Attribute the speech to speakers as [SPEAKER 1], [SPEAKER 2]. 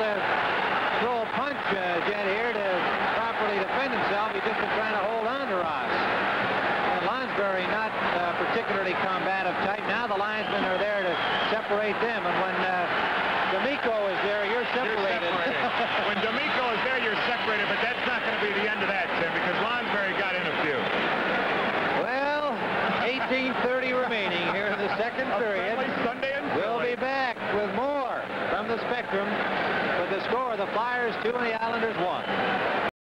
[SPEAKER 1] to throw a punch uh, yet here to properly defend himself. He's just been trying to hold on to Ross. And Lonsberry not uh, particularly combative type. Now the linesmen are there to separate them. And when uh, D'Amico is there, you're separated.
[SPEAKER 2] You're separated. when D'Amico is there, you're separated. But that's not going to be the end of that, Tim, because Lonsberry got in a few.
[SPEAKER 1] Well, 18.30 remaining here in the second period.
[SPEAKER 2] Sunday and
[SPEAKER 1] We'll be back with more from the Spectrum the score, the Flyers 2 and the Islanders 1.